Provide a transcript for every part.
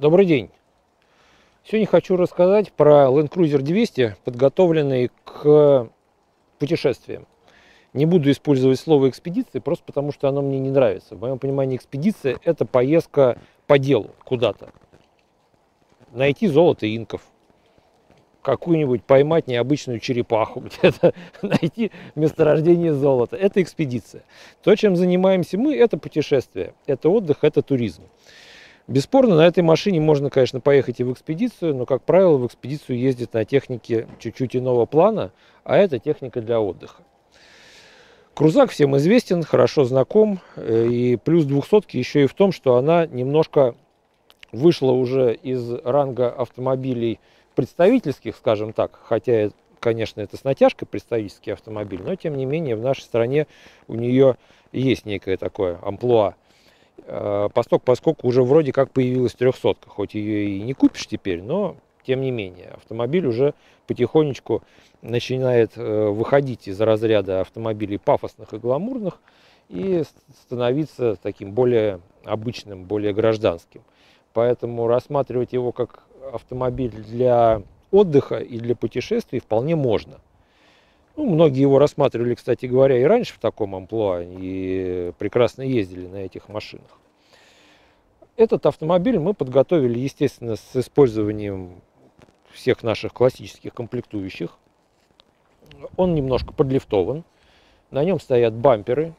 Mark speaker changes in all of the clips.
Speaker 1: Добрый день! Сегодня хочу рассказать про Land Cruiser 200, подготовленный к путешествиям. Не буду использовать слово экспедиции, просто потому что оно мне не нравится. В моем понимании экспедиция – это поездка по делу куда-то. Найти золото инков, какую-нибудь поймать необычную черепаху, где-то найти месторождение золота. Это экспедиция. То, чем занимаемся мы, это путешествие, это отдых, это туризм. Бесспорно, на этой машине можно, конечно, поехать и в экспедицию, но, как правило, в экспедицию ездят на технике чуть-чуть иного плана, а это техника для отдыха. Крузак всем известен, хорошо знаком, э, и плюс двухсотки еще и в том, что она немножко вышла уже из ранга автомобилей представительских, скажем так, хотя, конечно, это с натяжкой представительский автомобиль, но тем не менее в нашей стране у нее есть некое такое амплуа. Э, посток, поскольку уже вроде как появилась трехсотка, хоть ее и не купишь теперь, но тем не менее автомобиль уже потихонечку начинает э, выходить из разряда автомобилей пафосных и гламурных и становиться таким более обычным, более гражданским. Поэтому рассматривать его как автомобиль для отдыха и для путешествий вполне можно. Ну, многие его рассматривали, кстати говоря, и раньше в таком амплуа, и прекрасно ездили на этих машинах. Этот автомобиль мы подготовили, естественно, с использованием всех наших классических комплектующих. Он немножко подлифтован. На нем стоят бамперы,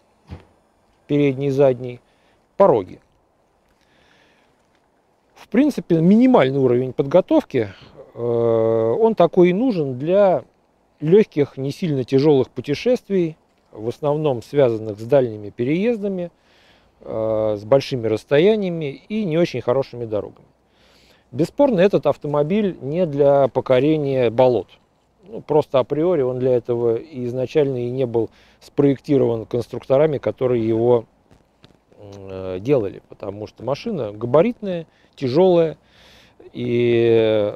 Speaker 1: передний и задний, пороги. В принципе, минимальный уровень подготовки, э, он такой и нужен для легких, не сильно тяжелых путешествий, в основном связанных с дальними переездами, э, с большими расстояниями и не очень хорошими дорогами. Бесспорно, этот автомобиль не для покорения болот. Ну, просто априори он для этого изначально и не был спроектирован конструкторами, которые его э, делали, потому что машина габаритная, тяжелая, и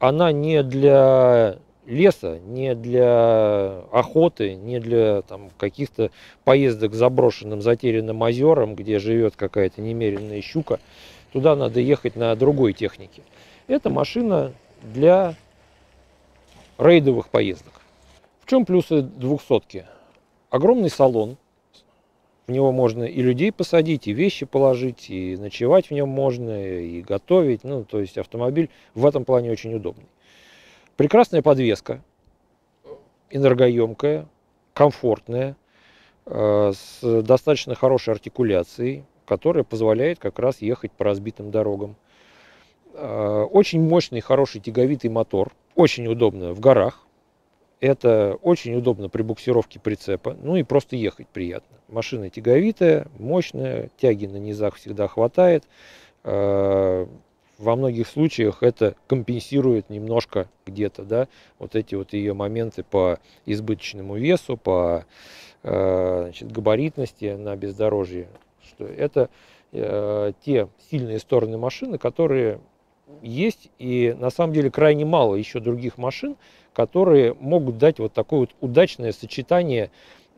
Speaker 1: она не для леса, не для охоты, не для там, каких-то поездок заброшенным, затерянным озерам, где живет какая-то немеренная щука. Туда надо ехать на другой технике. Это машина для рейдовых поездок. В чем плюсы двухсотки? Огромный салон, в него можно и людей посадить, и вещи положить, и ночевать в нем можно, и готовить. Ну, то есть автомобиль в этом плане очень удобный. Прекрасная подвеска, энергоемкая, комфортная, э, с достаточно хорошей артикуляцией, которая позволяет как раз ехать по разбитым дорогам. Э, очень мощный, хороший тяговитый мотор, очень удобно в горах. Это очень удобно при буксировке прицепа, ну и просто ехать приятно. Машина тяговитая, мощная, тяги на низах всегда хватает. Во многих случаях это компенсирует немножко где-то, да, вот эти вот ее моменты по избыточному весу, по э, значит, габаритности на бездорожье, что это э, те сильные стороны машины, которые есть, и на самом деле крайне мало еще других машин, которые могут дать вот такое вот удачное сочетание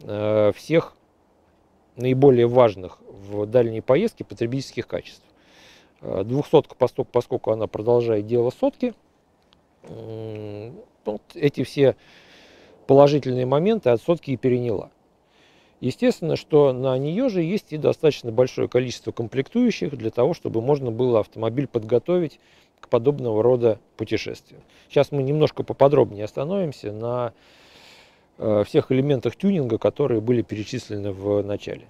Speaker 1: э, всех наиболее важных в дальней поездке потребительских качеств. Двухсотка, поскольку, поскольку она продолжает дело сотки, вот эти все положительные моменты от сотки и переняла. Естественно, что на нее же есть и достаточно большое количество комплектующих для того, чтобы можно было автомобиль подготовить к подобного рода путешествию. Сейчас мы немножко поподробнее остановимся на э, всех элементах тюнинга, которые были перечислены в начале.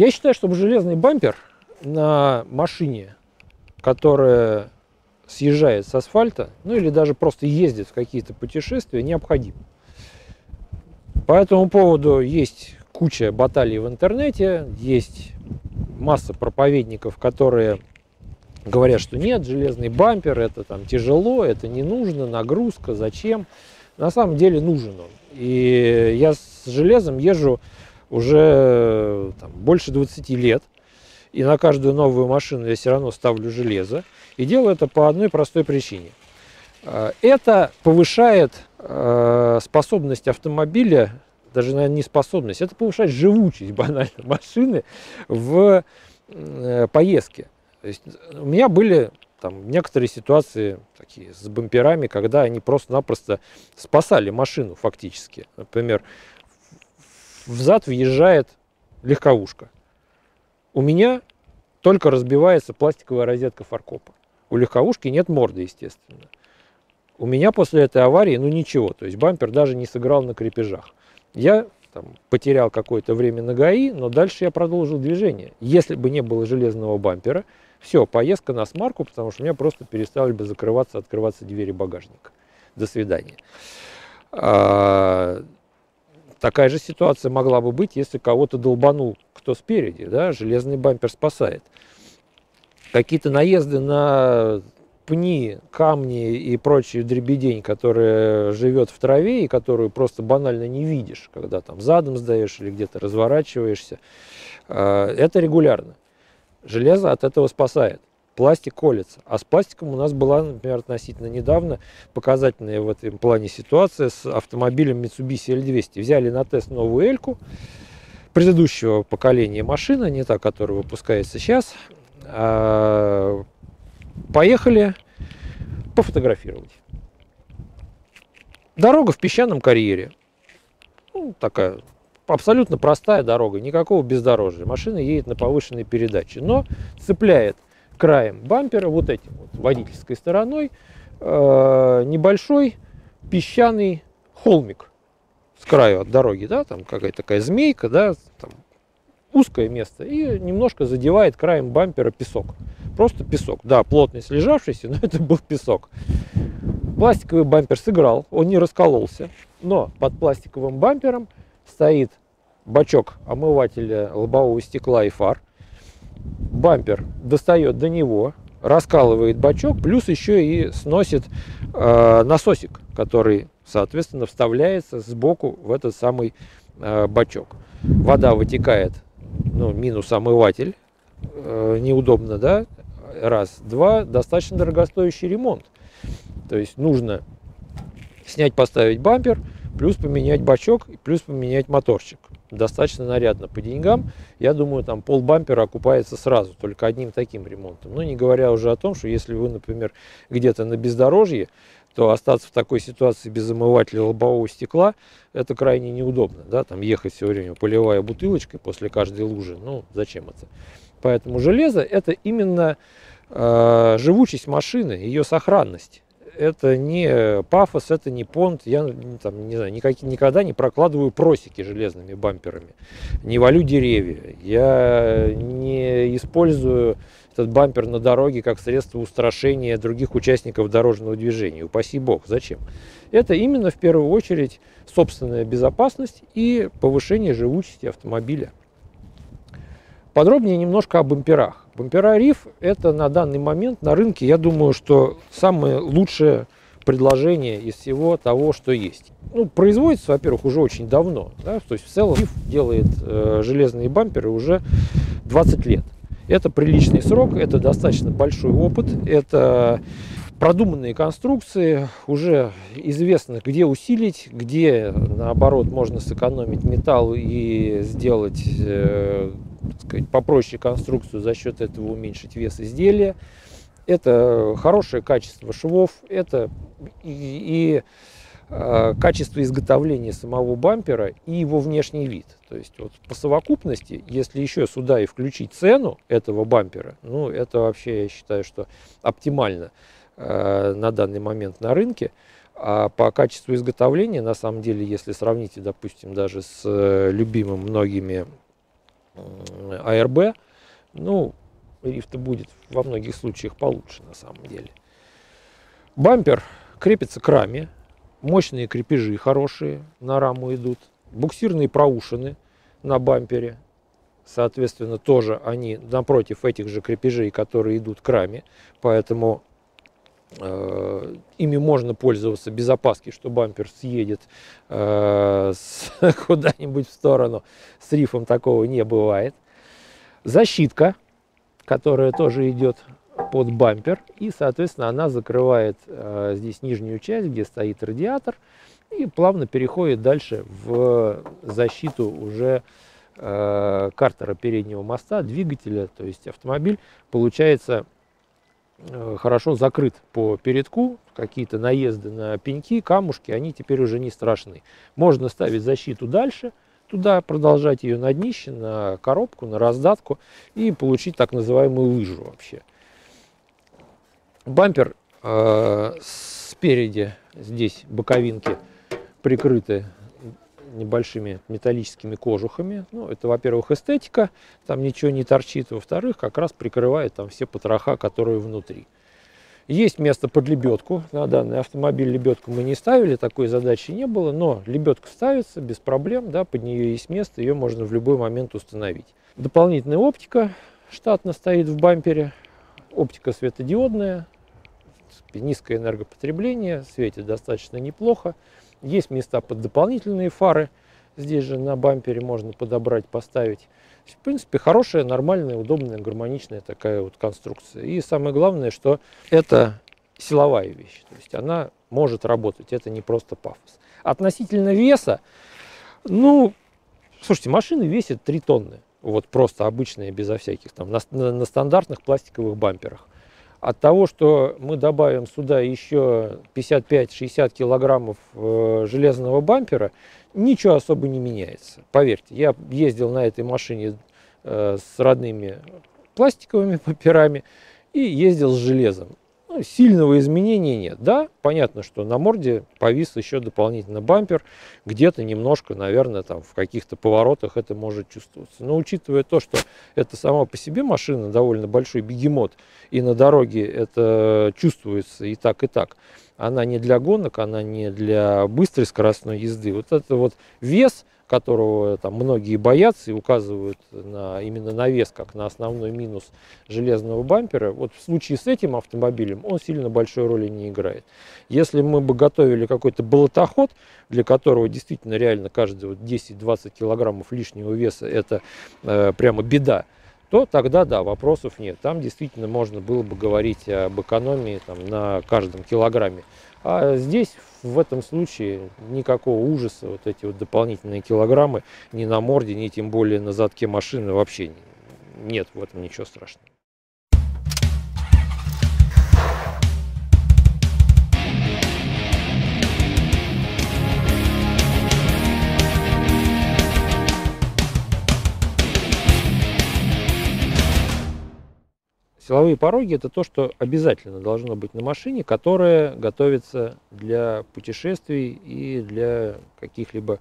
Speaker 1: Я считаю, что железный бампер на машине, которая съезжает с асфальта, ну или даже просто ездит в какие-то путешествия, необходим. По этому поводу есть куча баталий в интернете, есть масса проповедников, которые говорят, что нет, железный бампер, это там тяжело, это не нужно, нагрузка, зачем. На самом деле нужен он. И я с железом езжу уже там, больше 20 лет. И на каждую новую машину я все равно ставлю железо. И делаю это по одной простой причине. Э, это повышает э, способность автомобиля, даже, наверное, не способность, это повышает живучесть банально машины в поездке. То есть у меня были там некоторые ситуации такие с бамперами, когда они просто-напросто спасали машину фактически. Например, в зад въезжает легковушка. У меня только разбивается пластиковая розетка фаркопа. У легковушки нет морды, естественно. У меня после этой аварии, ну ничего, то есть бампер даже не сыграл на крепежах. Я там, потерял какое-то время на ГАИ, но дальше я продолжил движение. Если бы не было железного бампера, все, поездка на смарку, потому что у меня просто перестали бы закрываться, открываться двери багажника. До свидания. Такая же ситуация могла бы быть, если кого-то долбанул кто спереди, да, железный бампер спасает. Какие-то наезды на пни, камни и прочую дребедень, которая живет в траве и которую просто банально не видишь, когда там задом сдаешь или где-то разворачиваешься, а, это регулярно. Железо от этого спасает. Пластик колется. А с пластиком у нас была, например, относительно недавно показательная в этом плане ситуация с автомобилем Mitsubishi L200. Взяли на тест новую Эльку предыдущего поколения машины, не та, которая выпускается сейчас. А поехали пофотографировать. Дорога в песчаном карьере. Ну, такая абсолютно простая дорога, никакого бездорожья. Машина едет на повышенной передаче, но цепляет краем бампера вот этим вот водительской стороной э, небольшой песчаный холмик с краю от дороги, да, там какая-то такая змейка, да, там узкое место и немножко задевает краем бампера песок. Просто песок. Да, плотный слежавшийся, но это был песок. Пластиковый бампер сыграл, он не раскололся, но под пластиковым бампером стоит бачок омывателя лобового стекла и фар. Бампер достает до него, раскалывает бачок, плюс еще и сносит э, насосик, который, соответственно, вставляется сбоку в этот самый э, бачок. Вода вытекает, ну, минус омыватель, э, неудобно, да, раз. Два, достаточно дорогостоящий ремонт. То есть нужно снять, поставить бампер, плюс поменять бачок, плюс поменять моторчик достаточно нарядно по деньгам. Я думаю, там пол бампера окупается сразу, только одним таким ремонтом. Ну, не говоря уже о том, что если вы, например, где-то на бездорожье, то остаться в такой ситуации без омывателя лобового стекла, это крайне неудобно. Да? Там ехать все время поливая бутылочкой после каждой лужи, ну, зачем это? Поэтому железо это именно э, живучесть машины, ее сохранность это не пафос, это не понт. Я там, не знаю, никак, никогда не прокладываю просеки железными бамперами, не валю деревья. Я не использую этот бампер на дороге как средство устрашения других участников дорожного движения. Упаси бог, зачем? Это именно в первую очередь собственная безопасность и повышение живучести автомобиля. Подробнее немножко о бамперах. Бампера Риф это на данный момент на рынке, я думаю, что самое лучшее предложение из всего того, что есть. Ну, производится, во-первых, уже очень давно. Да? То есть в целом Риф делает э, железные бамперы уже 20 лет. Это приличный срок, это достаточно большой опыт, это продуманные конструкции, уже известно, где усилить, где, наоборот, можно сэкономить металл и сделать э, сказать, попроще конструкцию, за счет этого уменьшить вес изделия. Это хорошее качество швов, это и, и э, качество изготовления самого бампера и его внешний вид. То есть вот по совокупности, если еще сюда и включить цену этого бампера, ну это вообще я считаю, что оптимально. Э, на данный момент на рынке. А по качеству изготовления, на самом деле, если сравните, допустим, даже с э, любимым многими АРБ, ну, рифт будет во многих случаях получше на самом деле. Бампер крепится к раме, мощные крепежи хорошие на раму идут, буксирные проушины на бампере, соответственно, тоже они напротив этих же крепежей, которые идут к раме, поэтому Э, ими можно пользоваться без опаски, что бампер съедет э, куда-нибудь в сторону. С рифом такого не бывает. Защитка которая тоже идет под бампер. И, соответственно, она закрывает э, здесь нижнюю часть, где стоит радиатор. И плавно переходит дальше в защиту уже э, картера переднего моста, двигателя. То есть автомобиль получается э, хорошо закрыт по передку. Какие-то наезды на пеньки, камушки, они теперь уже не страшны. Можно ставить защиту дальше – туда, продолжать ее на днище, на коробку, на раздатку и получить так называемую лыжу вообще. Бампер э, спереди, здесь боковинки прикрыты небольшими металлическими кожухами. Ну, это, во-первых, эстетика, там ничего не торчит. Во-вторых, как раз прикрывает там все потроха, которые внутри. Есть место под лебедку. На данный автомобиль лебедку мы не ставили, такой задачи не было, но лебедка ставится без проблем, да, под нее есть место, ее можно в любой момент установить. Дополнительная оптика штатно стоит в бампере, оптика светодиодная, низкое энергопотребление, светит достаточно неплохо. Есть места под дополнительные фары, здесь же на бампере можно подобрать, поставить. В принципе, хорошая, нормальная, удобная, гармоничная такая вот конструкция. И самое главное, что это силовая вещь. То есть она может работать, это не просто пафос. Относительно веса, ну, слушайте, машины весят 3 тонны. Вот просто обычные, безо всяких, там, на, на стандартных пластиковых бамперах. От того, что мы добавим сюда еще 55-60 килограммов э, железного бампера, ничего особо не меняется. Поверьте, я ездил на этой машине э, с родными пластиковыми паперами и ездил с железом. Ну, сильного изменения нет. Да, понятно, что на морде повис еще дополнительно бампер. Где-то немножко, наверное, там в каких-то поворотах это может чувствоваться. Но учитывая то, что это сама по себе машина, довольно большой бегемот, и на дороге это чувствуется и так, и так, она не для гонок, она не для быстрой скоростной езды. Вот это вот вес, которого там многие боятся и указывают на, именно на вес, как на основной минус железного бампера, вот в случае с этим автомобилем он сильно большой роли не играет. Если мы бы готовили какой-то болотоход, для которого действительно реально каждый вот 10-20 килограммов лишнего веса это э, прямо беда, то тогда да, вопросов нет. Там действительно можно было бы говорить об экономии там, на каждом килограмме. А здесь в этом случае никакого ужаса, вот эти вот дополнительные килограммы ни на морде, ни тем более на задке машины вообще нет в этом ничего страшного. Силовые пороги это то, что обязательно должно быть на машине, которая готовится для путешествий и для каких-либо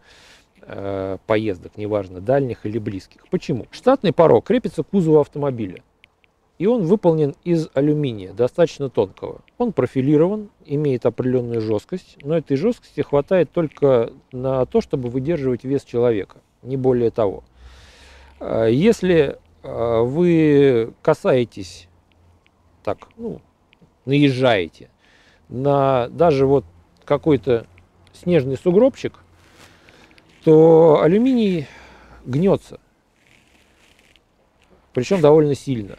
Speaker 1: э, поездок, неважно, дальних или близких. Почему? Штатный порог крепится к кузову автомобиля. И он выполнен из алюминия, достаточно тонкого. Он профилирован, имеет определенную жесткость, но этой жесткости хватает только на то, чтобы выдерживать вес человека, не более того. Э, если э, вы касаетесь так, ну, наезжаете на даже вот какой-то снежный сугробчик, то алюминий гнется. Причем довольно сильно.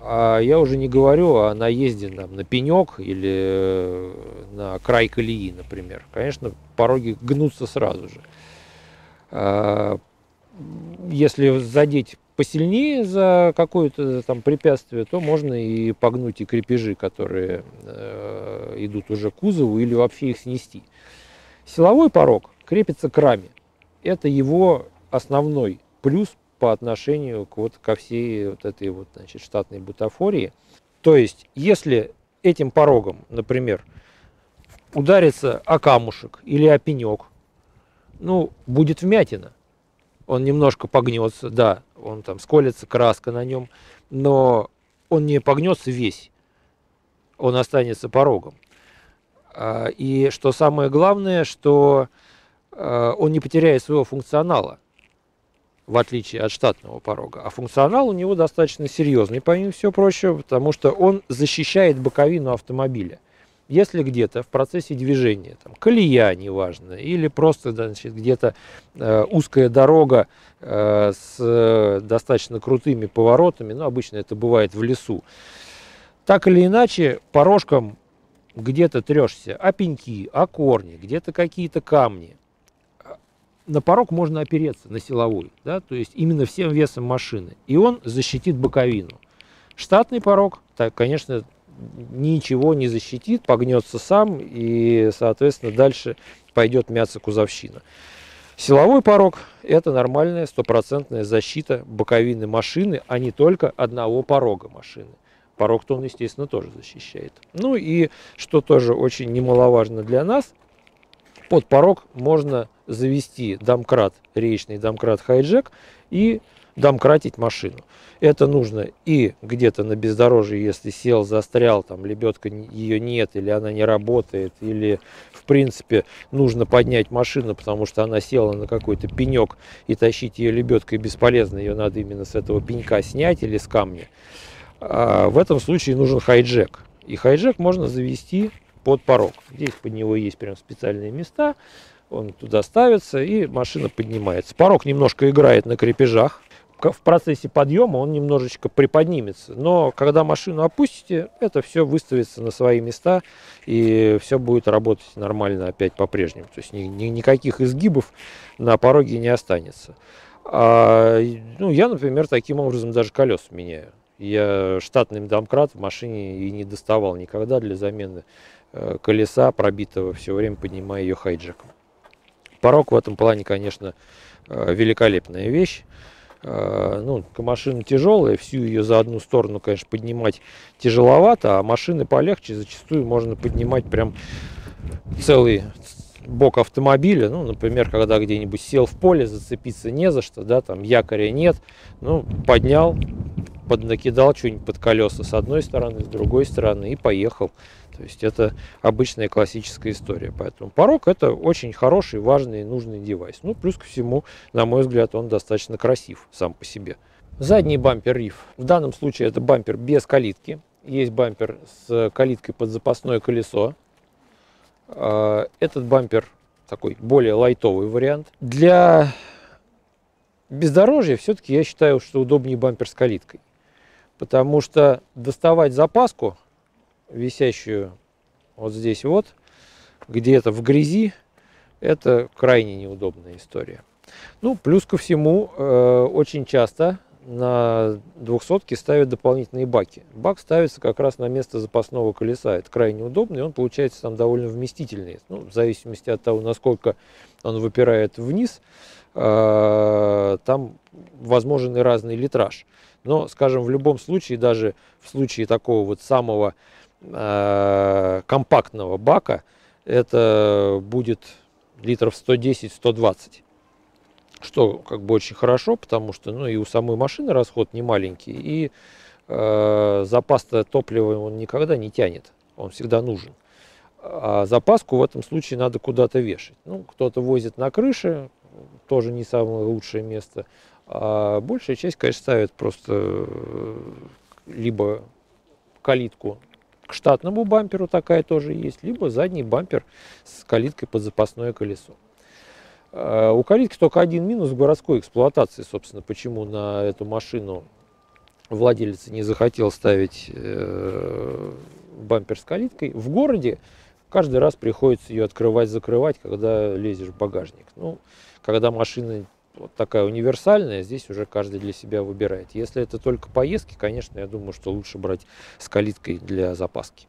Speaker 1: А я уже не говорю о наезде там, на пенек или э, на край колеи, например. Конечно, пороги гнутся сразу же. А, если задеть посильнее за какое-то там препятствие, то можно и погнуть и крепежи, которые э, идут уже к кузову, или вообще их снести. Силовой порог крепится к раме. Это его основной плюс по отношению к, вот, ко всей вот этой вот, значит, штатной бутафории. То есть, если этим порогом, например, ударится о камушек или о пенек, ну, будет вмятина – он немножко погнется, да, он там сколится, краска на нем, но он не погнется весь, он останется порогом. А, и что самое главное, что а, он не потеряет своего функционала, в отличие от штатного порога. А функционал у него достаточно серьезный, помимо всего прочего, потому что он защищает боковину автомобиля. Если где-то в процессе движения, там, колея, неважно, или просто значит, где-то э, узкая дорога э, с э, достаточно крутыми поворотами, ну, обычно это бывает в лесу, так или иначе, порожком где-то трешься о пеньки, о корни, где-то какие-то камни. На порог можно опереться, на силовой, да, то есть именно всем весом машины. И он защитит боковину. Штатный порог, так, конечно, ничего не защитит, погнется сам и, соответственно, дальше пойдет мяться кузовщина. Силовой порог – это нормальная стопроцентная защита боковины машины, а не только одного порога машины. Порог-то он, естественно, тоже защищает. Ну и, что тоже очень немаловажно для нас, под порог можно завести домкрат, речный домкрат хайджек и домкратить машину. Это нужно и где-то на бездорожье, если сел, застрял, там лебедка ее нет, или она не работает, или в принципе нужно поднять машину, потому что она села на какой-то пенек и тащить ее лебедкой бесполезно, ее надо именно с этого пенька снять или с камня. А в этом случае нужен хайджек. И хайджек можно завести под порог. Здесь под него есть прям специальные места. Он туда ставится и машина поднимается. Порог немножко играет на крепежах в процессе подъема он немножечко приподнимется. Но когда машину опустите, это все выставится на свои места и все будет работать нормально опять по-прежнему. То есть ни, ни, никаких изгибов на пороге не останется. А, ну, я, например, таким образом даже колеса меняю. Я штатный домкрат в машине и не доставал никогда для замены э, колеса пробитого, все время поднимая ее хайджеком. Порог в этом плане, конечно, э, великолепная вещь. Э, ну, машина тяжелая, всю ее за одну сторону, конечно, поднимать тяжеловато, а машины полегче зачастую можно поднимать прям целый бок автомобиля, ну, например, когда где-нибудь сел в поле, зацепиться не за что, да, там якоря нет, ну, поднял, поднакидал что-нибудь под колеса с одной стороны, с другой стороны и поехал. То есть это обычная классическая история. Поэтому порог это очень хороший, важный и нужный девайс. Ну, плюс ко всему, на мой взгляд, он достаточно красив сам по себе. Задний бампер риф. В данном случае это бампер без калитки. Есть бампер с калиткой под запасное колесо. А, этот бампер такой более лайтовый вариант. Для бездорожья все-таки я считаю, что удобнее бампер с калиткой. Потому что доставать запаску висящую вот здесь вот, где-то в грязи, это крайне неудобная история. Ну, плюс ко всему, э, очень часто на двухсотке ставят дополнительные баки. Бак ставится как раз на место запасного колеса. Это крайне удобно, и он получается там довольно вместительный. Ну, в зависимости от того, насколько он выпирает вниз, э, там возможен и разный литраж. Но, скажем, в любом случае, даже в случае такого вот самого Э, компактного бака это будет литров 110-120. Что как бы очень хорошо, потому что ну, и у самой машины расход не маленький, и э, запас топлива он никогда не тянет, он всегда нужен. А запаску в этом случае надо куда-то вешать. Ну, кто-то возит на крыше, тоже не самое лучшее место. А большая часть, конечно, ставит просто э, либо калитку к штатному бамперу такая тоже есть, либо задний бампер с калиткой под запасное колесо. А, у калитки только один минус в городской эксплуатации, собственно, почему на эту машину владелец не захотел ставить э, бампер с калиткой. В городе каждый раз приходится ее открывать, закрывать, когда лезешь в багажник. Ну, когда машина вот такая универсальная, здесь уже каждый для себя выбирает. Если это только поездки, конечно, я думаю, что лучше брать с калиткой для запаски.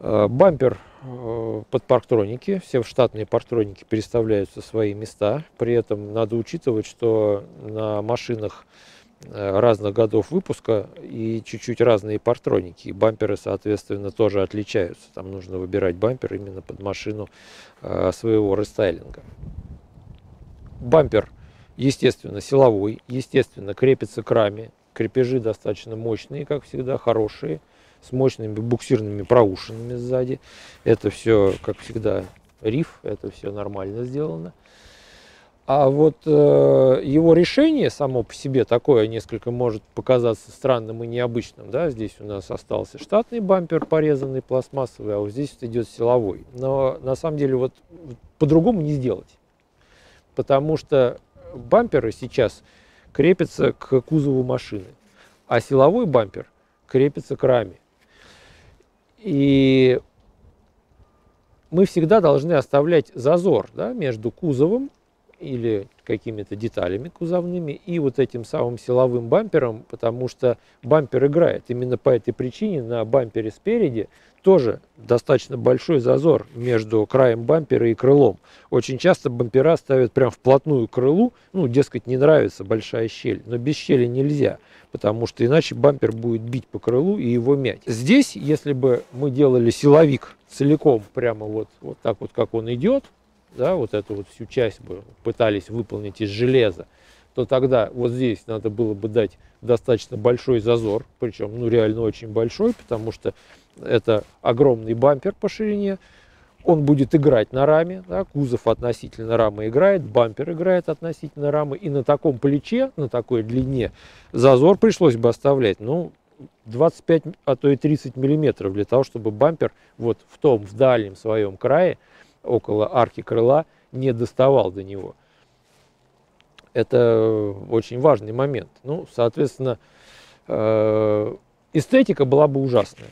Speaker 1: Э, бампер э, под парктроники, все штатные парктроники переставляются в свои места. При этом надо учитывать, что на машинах э, разных годов выпуска и чуть-чуть разные парктроники. И бамперы, соответственно, тоже отличаются. Там нужно выбирать бампер именно под машину своего рестайлинга. Бампер, естественно, силовой, естественно, крепится к раме. Крепежи достаточно мощные, как всегда, хорошие, с мощными буксирными проушинами сзади. Это все, как всегда, риф, это все нормально сделано. А вот э, его решение само по себе такое несколько может показаться странным и необычным. Да? Здесь у нас остался штатный бампер, порезанный пластмассовый, а вот здесь вот идет силовой. Но на самом деле вот по-другому не сделать. Потому что бамперы сейчас крепятся к кузову машины, а силовой бампер крепится к раме. И мы всегда должны оставлять зазор да, между кузовом или какими-то деталями кузовными и вот этим самым силовым бампером, потому что бампер играет. Именно по этой причине на бампере спереди тоже достаточно большой зазор между краем бампера и крылом. Очень часто бампера ставят прям вплотную к крылу, ну, дескать, не нравится большая щель, но без щели нельзя, потому что иначе бампер будет бить по крылу и его мять. Здесь, если бы мы делали силовик целиком, прямо вот, вот так вот, как он идет, да, вот эту вот всю часть бы пытались выполнить из железа, то тогда вот здесь надо было бы дать достаточно большой зазор, причем ну реально очень большой, потому что это огромный бампер по ширине, он будет играть на раме, да, кузов относительно рамы играет, бампер играет относительно рамы, и на таком плече, на такой длине зазор пришлось бы оставлять, ну, 25, а то и 30 миллиметров для того, чтобы бампер вот в том, в дальнем своем крае, около арки крыла, не доставал до него. Это очень важный момент. Ну, соответственно, э, эстетика была бы ужасная.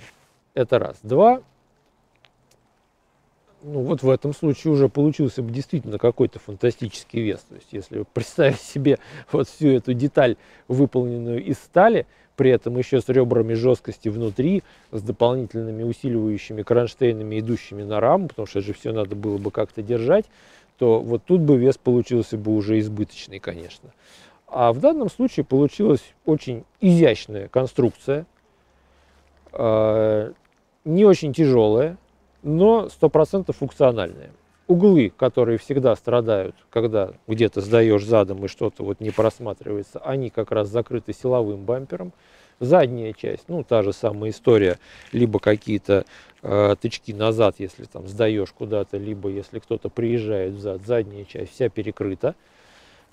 Speaker 1: Это раз. Два, ну вот в этом случае уже получился бы действительно какой-то фантастический вес. То есть если представить себе вот всю эту деталь, выполненную из стали, при этом еще с ребрами жесткости внутри, с дополнительными усиливающими кронштейнами, идущими на раму, потому что это же все надо было бы как-то держать, то вот тут бы вес получился бы уже избыточный, конечно. А в данном случае получилась очень изящная конструкция, а, не очень тяжелая, но 100% функциональная. Углы, которые всегда страдают, когда где-то сдаешь задом и что-то вот не просматривается, они как раз закрыты силовым бампером. Задняя часть, ну та же самая история, либо какие-то э, тычки назад, если там сдаешь куда-то, либо если кто-то приезжает взад, задняя часть вся перекрыта.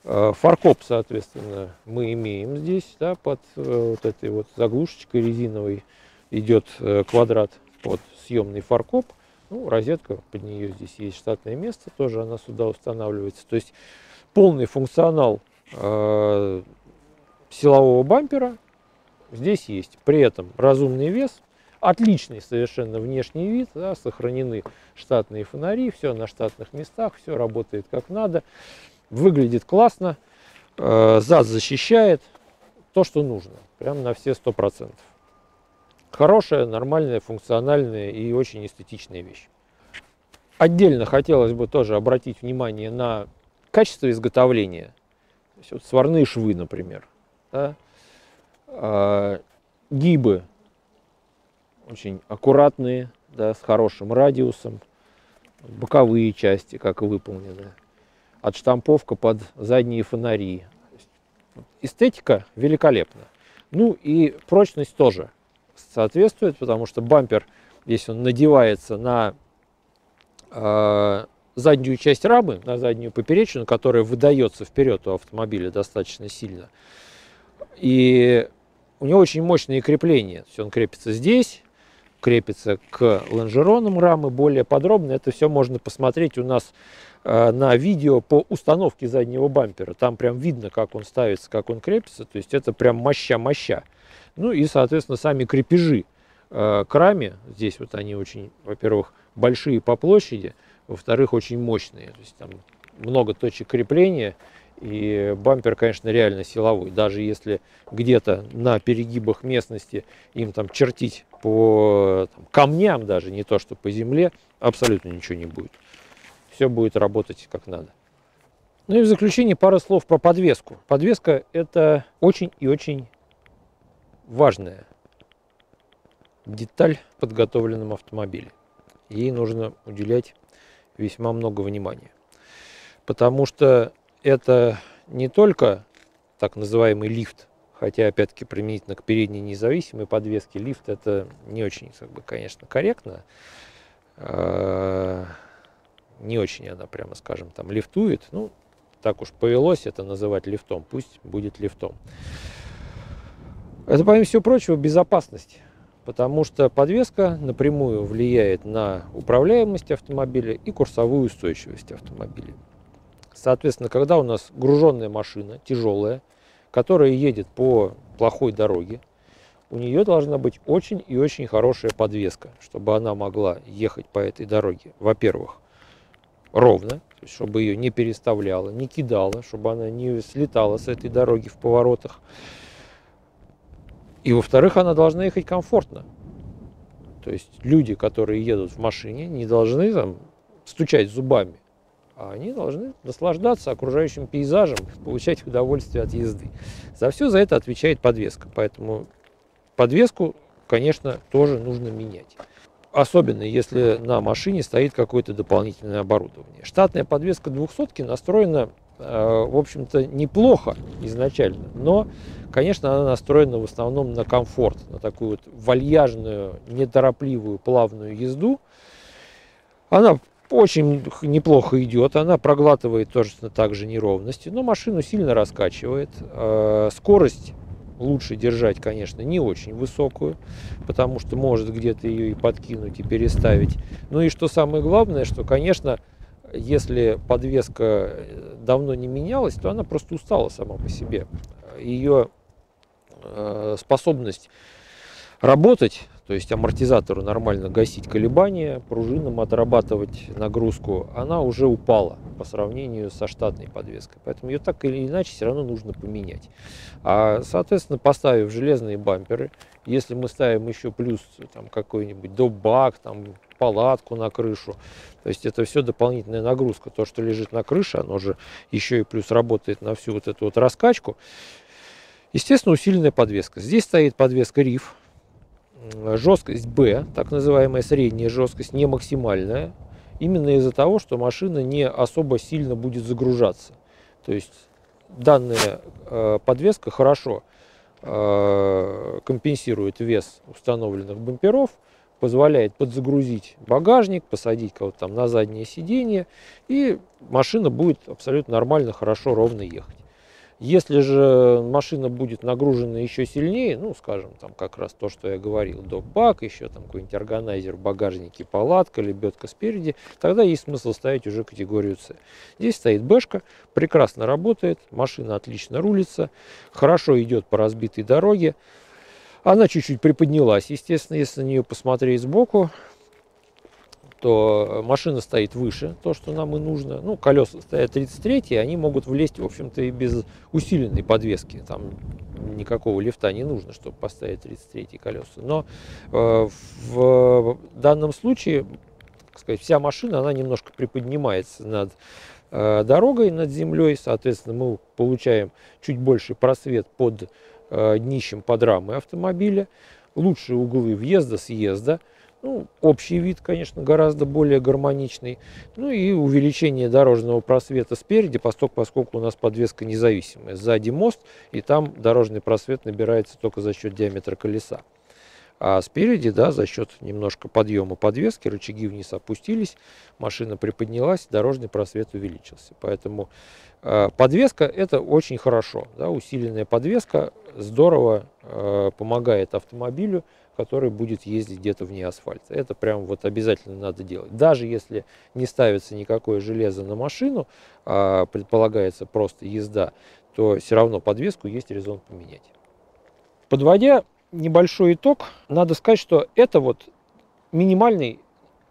Speaker 1: Э, фаркоп, соответственно, мы имеем здесь, да, под э, вот этой вот заглушечкой резиновой идет э, квадрат под съемный фаркоп. Ну, розетка, под нее здесь есть штатное место, тоже она сюда устанавливается. То есть полный функционал э, силового бампера здесь есть. При этом разумный вес, отличный совершенно внешний вид, да, сохранены штатные фонари, все на штатных местах, все работает как надо, выглядит классно, э, зад защищает то, что нужно, прям на все сто процентов. Хорошая, нормальная, функциональная и очень эстетичная вещь. Отдельно хотелось бы тоже обратить внимание на качество изготовления. Вот сварные швы, например. Да? А, гибы очень аккуратные, да, с хорошим радиусом. Боковые части, как выполнены. Отштамповка под задние фонари. Эстетика великолепна. Ну и прочность тоже соответствует, потому что бампер, если он надевается на э, заднюю часть рамы, на заднюю поперечину, которая выдается вперед у автомобиля достаточно сильно, и у него очень мощные крепления. То есть он крепится здесь, крепится к лонжеронам рамы более подробно. Это все можно посмотреть у нас э, на видео по установке заднего бампера. Там прям видно, как он ставится, как он крепится. То есть это прям моща-моща. Ну и, соответственно, сами крепежи э, к раме, здесь вот они очень, во-первых, большие по площади, во-вторых, очень мощные. То есть там много точек крепления, и бампер, конечно, реально силовой. Даже если где-то на перегибах местности им там чертить по там, камням даже, не то что по земле, абсолютно ничего не будет. Все будет работать как надо. Ну и в заключение пара слов про подвеску. Подвеска это очень и очень важная деталь в подготовленном автомобиле. Ей нужно уделять весьма много внимания. Потому что это не только так называемый лифт, хотя опять-таки применительно к передней независимой подвеске лифт это не очень, как бы, конечно, корректно. А, не очень она, прямо скажем, там лифтует. Ну, так уж повелось это называть лифтом, пусть будет лифтом. Это, помимо всего прочего, безопасность, потому что подвеска напрямую влияет на управляемость автомобиля и курсовую устойчивость автомобиля. Соответственно, когда у нас груженная машина, тяжелая, которая едет по плохой дороге, у нее должна быть очень и очень хорошая подвеска, чтобы она могла ехать по этой дороге. Во-первых, ровно, есть чтобы ее не переставляло, не кидало, чтобы она не слетала с этой дороги в поворотах. И во-вторых, она должна ехать комфортно. То есть люди, которые едут в машине, не должны там стучать зубами, а они должны наслаждаться окружающим пейзажем, получать удовольствие от езды. За все за это отвечает подвеска, поэтому подвеску, конечно, тоже нужно менять. Особенно если на машине стоит какое-то дополнительное оборудование. Штатная подвеска 200 настроена, э, в общем-то, неплохо изначально, но, конечно, она настроена в основном на комфорт, на такую вот вальяжную, неторопливую, плавную езду. Она очень неплохо идет, она проглатывает точно так же неровности, но машину сильно раскачивает. Э, скорость лучше держать, конечно, не очень высокую, потому что может где-то ее и подкинуть, и переставить. Ну и что самое главное, что, конечно, если подвеска э, давно не менялась, то она просто устала сама по себе. Ее э, способность работать то есть амортизатору нормально гасить колебания, пружинам отрабатывать нагрузку, она уже упала по сравнению со штатной подвеской. Поэтому ее так или иначе все равно нужно поменять. А, соответственно, поставив железные бамперы, если мы ставим еще плюс там, какой-нибудь добак, там, палатку на крышу, то есть это все дополнительная нагрузка. То, что лежит на крыше, оно же еще и плюс работает на всю вот эту вот раскачку. Естественно, усиленная подвеска. Здесь стоит подвеска риф жесткость B, так называемая средняя жесткость, не максимальная, именно из-за того, что машина не особо сильно будет загружаться. То есть данная э, подвеска хорошо э, компенсирует вес установленных бамперов, позволяет подзагрузить багажник, посадить кого-то там на заднее сиденье, и машина будет абсолютно нормально, хорошо, ровно ехать. Если же машина будет нагружена еще сильнее, ну, скажем, там как раз то, что я говорил, док-бак, еще там какой-нибудь органайзер в багажнике, палатка, лебедка спереди, тогда есть смысл ставить уже категорию С. Здесь стоит бэшка, прекрасно работает, машина отлично рулится, хорошо идет по разбитой дороге. Она чуть-чуть приподнялась, естественно, если на нее посмотреть сбоку, то машина стоит выше, то, что нам и нужно. Ну, колеса стоят 33, они могут влезть, в общем-то, и без усиленной подвески. Там никакого лифта не нужно, чтобы поставить 33 колеса. Но э, в данном случае, так сказать, вся машина, она немножко приподнимается над э, дорогой, над землей. Соответственно, мы получаем чуть больше просвет под э, днищем под рамы автомобиля, лучшие углы въезда-съезда. Ну, общий вид, конечно, гораздо более гармоничный. Ну и увеличение дорожного просвета спереди, поскольку, у нас подвеска независимая. Сзади мост, и там дорожный просвет набирается только за счет диаметра колеса. А спереди, да, за счет немножко подъема подвески, рычаги вниз опустились, машина приподнялась, дорожный просвет увеличился. Поэтому э, подвеска это очень хорошо. Да, усиленная подвеска здорово э, помогает автомобилю который будет ездить где-то вне асфальта. Это прям вот обязательно надо делать. Даже если не ставится никакое железо на машину, а предполагается просто езда, то все равно подвеску есть резон поменять. Подводя небольшой итог, надо сказать, что это вот минимальный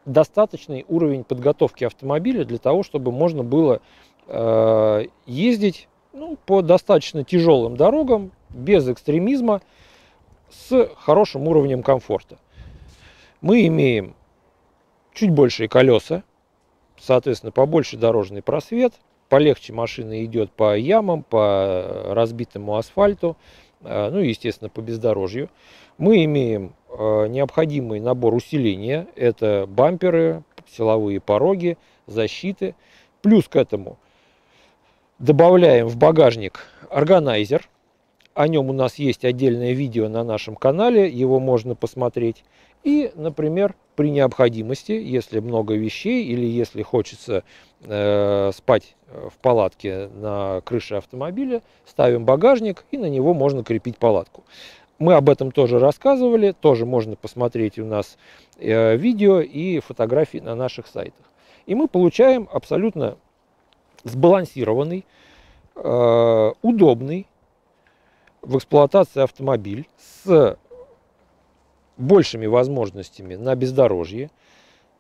Speaker 1: достаточный уровень подготовки автомобиля для того, чтобы можно было э, ездить ну, по достаточно тяжелым дорогам без экстремизма, с хорошим уровнем комфорта. Мы имеем чуть большие колеса, соответственно, побольше дорожный просвет, полегче машина идет по ямам, по разбитому асфальту, э, ну и, естественно, по бездорожью. Мы имеем э, необходимый набор усиления, это бамперы, силовые пороги, защиты. Плюс к этому добавляем в багажник органайзер, О нем у нас есть отдельное видео на нашем канале, его можно посмотреть. И, например, при необходимости, если много вещей или если хочется э, спать в палатке на крыше автомобиля, ставим багажник и на него можно крепить палатку. Мы об этом тоже рассказывали, тоже можно посмотреть у нас э, видео и фотографии на наших сайтах. И мы получаем абсолютно сбалансированный, э, удобный в эксплуатации автомобиль с большими возможностями на бездорожье,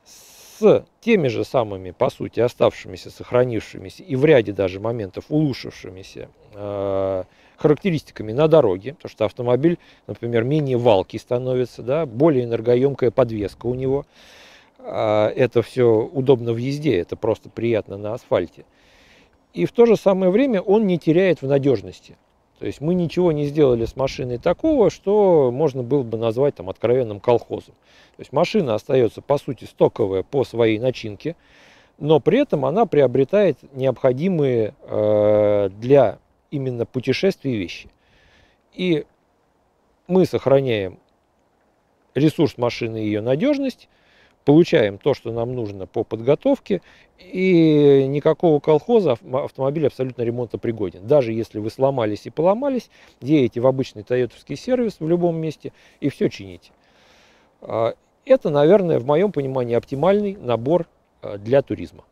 Speaker 1: с теми же самыми, по сути, оставшимися, сохранившимися и в ряде даже моментов улучшившимися э, характеристиками на дороге, потому что автомобиль, например, менее валкий становится, да, более энергоемкая подвеска у него. Э, это все удобно в езде, это просто приятно на асфальте. И в то же самое время он не теряет в надежности. То есть мы ничего не сделали с машиной такого, что можно было бы назвать там откровенным колхозом. То есть машина остается по сути стоковая по своей начинке, но при этом она приобретает необходимые э, для именно путешествий вещи. И мы сохраняем ресурс машины и ее надежность, получаем то, что нам нужно по подготовке, и никакого колхоза автомобиль абсолютно ремонтопригоден. Даже если вы сломались и поломались, едете в обычный тойотовский сервис в любом месте и все чините. А, это, наверное, в моем понимании оптимальный набор а, для туризма.